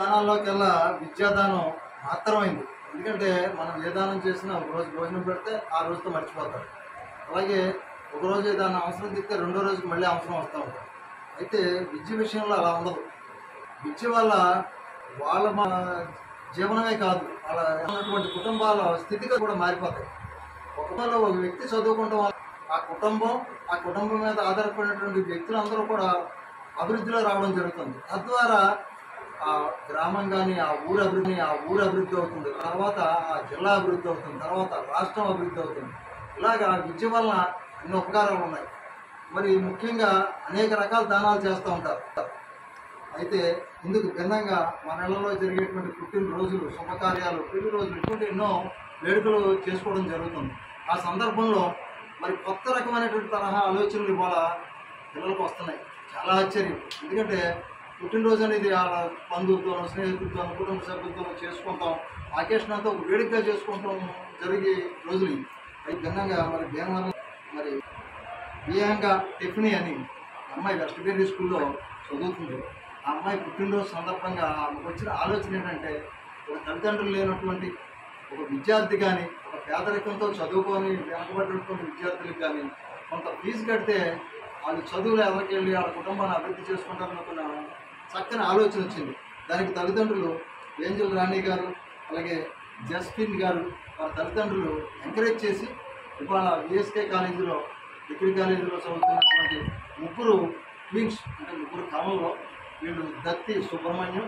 దానాల్లోకెల్లా విద్యాదానం మాత్రమైంది. ఎందుకంటే మనం ఏ దానం చేసినా ఒక రోజు భోజనం పెడితే ఆ రోజుతో మర్చిపోతారు అలాగే ఒక రోజు ఏదైనా అవసరం తిస్తే రెండో రోజుకి మళ్ళీ అవసరం వస్తూ ఉంటాం అయితే విద్య విషయంలో అలా ఉండదు. విద్య వల్ల వాళ్ళ జీవనమే కాదు వాళ్ళ ఉన్నటువంటి కుటుంబాల స్థితిగా కూడా మారిపోతాయి. ఒక ఒక వ్యక్తి చదువుకుంటాం ఆ కుటుంబం ఆ కుటుంబం మీద ఆధారపడినటువంటి వ్యక్తులందరూ కూడా అభివృద్ధిలో రావడం జరుగుతుంది. తద్వారా ఆ గ్రామం కానీ ఆ ఊరు అభివృద్ధి ఆ ఊరు అభివృద్ధి అవుతుంది. తర్వాత ఆ జిల్లా అభివృద్ధి అవుతుంది. తర్వాత రాష్ట్రం అభివృద్ధి అవుతుంది. ఇలాగా విద్య వలన ఎన్నో ఉపకారాలు ఉన్నాయి. మరి ముఖ్యంగా అనేక రకాల దానాలు చేస్తూ ఉంటారు. అయితే ఇందుకు భిన్నంగా మన నెలలో జరిగేటువంటి పుట్టినరోజులు శుభకార్యాలు పెళ్ళి రోజులు ఇటువంటి ఎన్నో వేడుకలు చేసుకోవడం జరుగుతుంది. ఆ సందర్భంలో మరి కొత్త రకమైనటువంటి తరహా ఆలోచనలు ఇవాళ పిల్లలకు వస్తున్నాయి. చాలా ఆశ్చర్యం. ఎందుకంటే పుట్టినరోజు అనేది వాళ్ళ బంధువులతో స్నేహితులతో కుటుంబ సభ్యులతో చేసుకుంటాం. ఆకేషన్ అంతా ఒక వేడుకగా చేసుకుంటాం జరిగే రోజులు అది భిన్నంగా మరి భీమవరం మరి బియాంగా టిఫినీ అని అమ్మాయి వెస్ట్ బెర్రీ స్కూల్లో చదువుతుంది. ఆ అమ్మాయి పుట్టినరోజు సందర్భంగా ఆమెకు వచ్చిన ఆలోచన ఏంటంటే ఒక తల్లిదండ్రులు లేనటువంటి ఒక విద్యార్థి కానీ ఒక పేదరికంతో చదువుకొని వెనకబడినటువంటి విద్యార్థులకు కానీ కొంత ఫీజు కడితే వాళ్ళు చదువులు ఎవరికి వెళ్ళి వాళ్ళ కుటుంబాన్ని అభివృద్ధి చేసుకుంటారనుకున్నాను. చక్కని ఆలోచన వచ్చింది. దానికి తల్లిదండ్రులు ఏంజల్ రాణి గారు అలాగే జస్టిన్ గారు వారి తల్లిదండ్రులు ఎంకరేజ్ చేసి ఇవాళ విఎస్కే కాలేజీలో డిగ్రీ కాలేజీలో చదువుతున్నటువంటి ముగ్గురు క్వీన్స్ అంటే ముగ్గురు క్రమంలో వీళ్ళు దత్తి సుబ్రహ్మణ్యం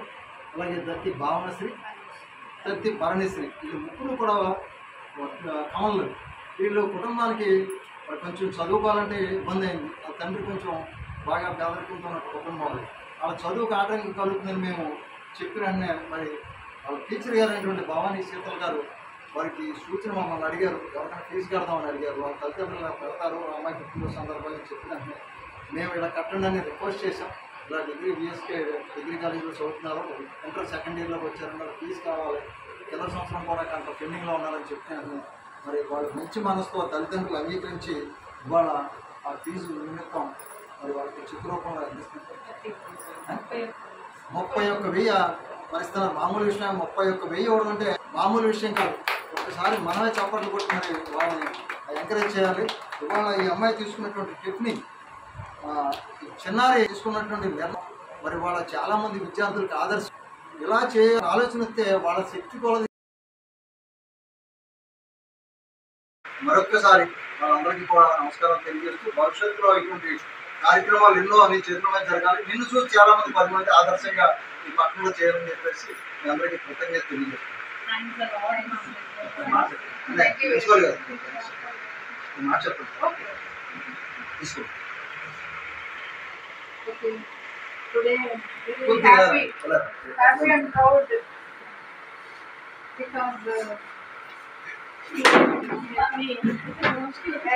అలాగే దత్తి భావనశ్రీ దత్తి భరణిశ్రీ వీళ్ళు ముగ్గురు కూడా కమలు వీళ్ళు కుటుంబానికి కొంచెం చదువుకోవాలంటే ఇబ్బంది అయింది. ఆ తండ్రి కొంచెం బాగా పేదరికంతో ఉన్న కుటుంబం వాళ్ళ చదువుకు ఆటంకం కలుగుతుందని మేము చెప్పిన మరి వాళ్ళ టీచర్ గారు అయినటువంటి భవానీ శీతల్ గారు వారికి సూచన మమ్మల్ని అడిగారు ఎవరికైనా ఫీజు కడదామని అడిగారు. వాళ్ళ తల్లిదండ్రులు పెడతారు అమ్మాయి కుటుంబ సందర్భంగా చెప్పిన మేము ఇలా కట్టండి అని రిక్వెస్ట్ చేసాం ఇలా డిగ్రీ బిఎస్కే డిగ్రీ కాలేజీలో చదువుతున్నారు. ఇంటర్ సెకండ్ ఇయర్లోకి వచ్చారు. మరి ఫీజు కావాలి. కింద సంవత్సరం కూడా కొంత పెండింగ్లో ఉన్నారని చెప్పినాను మరి వాళ్ళు మంచి మనసుతో తల్లిదండ్రులు అంగీకరించి ఇవాళ ఆ ఫీజు నిమిత్తం మరి వాళ్ళకి చెక్ రూపంలో అందిస్తున్నారు ముప్పై ఒక్క వెయ్యి? మరిస్తున్నారు మామూలు విషయం ముప్పై ఒక్క వెయ్యి ఇవ్వడం అంటే మామూలు విషయం కాదు. ఒకసారి మనమే చప్పట్లు కొట్టి మరి వాళ్ళని ఎంకరేజ్ చేయాలి. ఇవాళ ఈ అమ్మాయి తీసుకున్నటువంటి టిఫిని ఈ చిన్నారి తీసుకున్నటువంటి నిర్ణయం మరి వాళ్ళ చాలా మంది విద్యార్థులకు ఆదర్శం. ఇలా చేయ ఆలోచన వస్తే వాళ్ళ శక్తి కొలది. మరొక్కసారి వాళ్ళందరికీ కూడా నమస్కారం తెలియజేస్తూ భవిష్యత్తులో ఇటువంటి కార్యక్రమాలు ఎన్నో మీ చేతుల మీద జరగాలి నిన్ను చూసి చాలా మంది పది మంది ఆదర్శంగా ఈ పట్టణంలో చేయాలని చెప్పేసి మీ అందరికీ కృతజ్ఞత తెలియజేస్తున్నాను చెప్పండి తీసుకో Okay. Today I'm really కొద్దిగా happy, అలా. happy and proud because uh,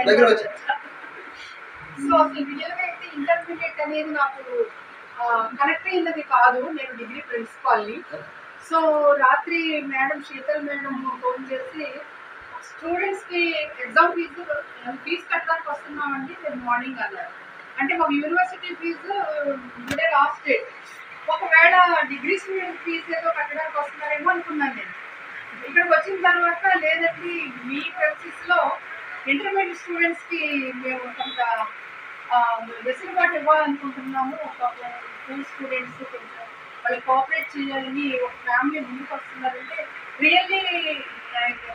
దగ్గర వచ్చా సో అసలు రియల్గా అయితే ఇంటర్మీడియట్ అనేది నాకు కనెక్ట్ అయినది కాదు. నేను డిగ్రీ ప్రిన్సిపాల్ని సో రాత్రి మేడం శీతల్ మేడం ఫోన్ చేసి స్టూడెంట్స్కి ఎగ్జామ్ ఫీజు ఫీజు కట్టడానికి వస్తున్నామండి నేను మార్నింగ్ అన్నారు. అంటే మాకు యూనివర్సిటీ ఫీజు ఇదే లాస్ట్ డేట్ ఒకవేళ డిగ్రీ స్టూడెంట్ ఫీజు ఏదో కట్టడానికి వస్తున్నారేమో అనుకున్నాను నేను. ఇక్కడికి వచ్చిన తర్వాత లేదండి మీ ప్రెమిసెస్లో ఇంటర్మీడియట్ స్టూడెంట్స్కి మేము కొంత వెసులుబాటు ఇవ్వాలనుకుంటున్నాము. ఒక స్కూల్ స్టూడెంట్స్ కొంచెం వాళ్ళు కోఆపరేట్ చేయాలని ఒక ఫ్యామిలీ ముందుకు వస్తున్నారంటే రియల్లీ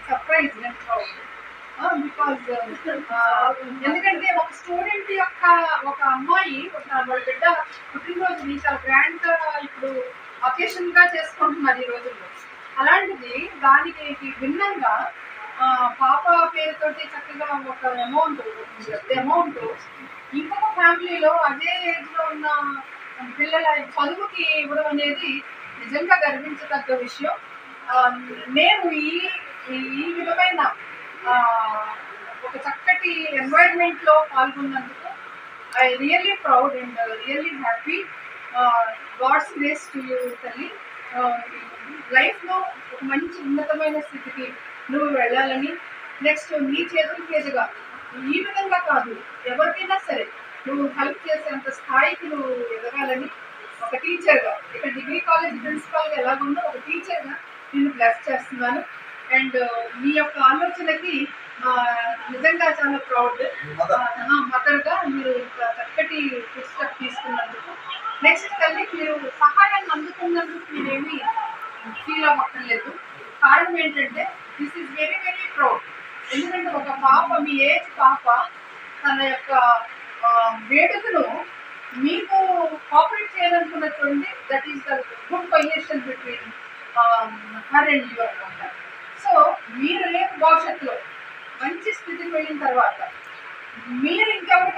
సర్ప్రైజ్ బికాజ్ ఎందుకంటే ఒక స్టూడెంట్ యొక్క ఒక అమ్మాయి ఒక వాళ్ళ బిడ్డ పుట్టినరోజుని చాలా గ్రాండ్గా ఇప్పుడు అకేషన్గా చేసుకుంటున్నారు ఈ రోజుల్లో. అలాంటిది దానికి భిన్నంగా పాప పేరుతోటి చక్కగా ఒక అమౌంట్ అమౌంట్ ఇంకొక ఫ్యామిలీలో అదే ఏజ్లో ఉన్న పిల్లల చదువుకి ఇవ్వడం అనేది నిజంగా గర్వించదగ్గ విషయం. నేను ఈ ఈ విధమైన ఒక చక్కటి ఎన్వైరన్మెంట్లో పాల్గొన్నందుకు I really proud and really happy God's grace to you తల్లి. లైఫ్లో ఒక మంచి ఉన్నతమైన స్థితికి నువ్వు వెళ్ళాలని నెక్స్ట్ నీ చేతుల మీదుగా ఈ విధంగా కాదు ఎవరికైనా సరే నువ్వు హెల్ప్ చేసేంత స్థాయికి నువ్వు ఎదగాలని ఒక టీచర్గా ఇక డిగ్రీ కాలేజ్ ప్రిన్సిపాల్గా ఎలాగుందో ఒక టీచర్గా నేను బ్లెస్ చేస్తున్నాను. అండ్ మీ యొక్క ఆలోచనకి నిజంగా చాలా ప్రౌడ్ మదర్గా మీరు చక్కటి స్టెప్ తీసుకున్నందుకు. నెక్స్ట్ తల్లి మీరు సహాయాన్ని అందుకున్నందుకు మీరేమి ఫీల్ అవ్వక్కర్లేదు. కారణం ఏంటంటే this is very very proud ఎందుకంటే ఒక పాప మీ ఏజ్ పాప తన యొక్క వేడుకను మీకు cooperate చేయాలనుకున్నటువంటి that is the good position between her and your అనమాట సో మీరు రేపు భవిష్యత్తులో మంచి స్థితికి వెళ్ళిన తర్వాత మీరు ఇంకెవరికి